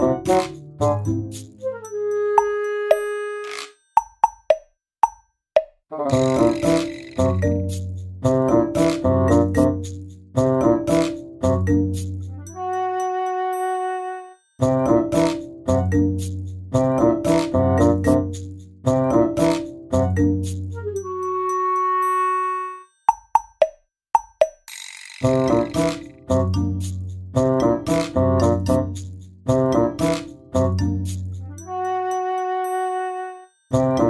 Thank you. Thank you.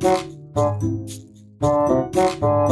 Thank you.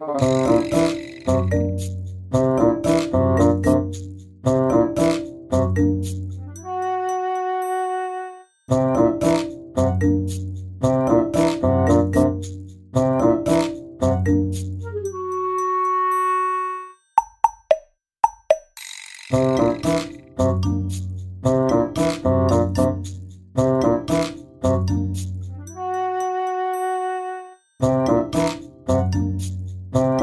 嗯。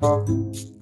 Thank you.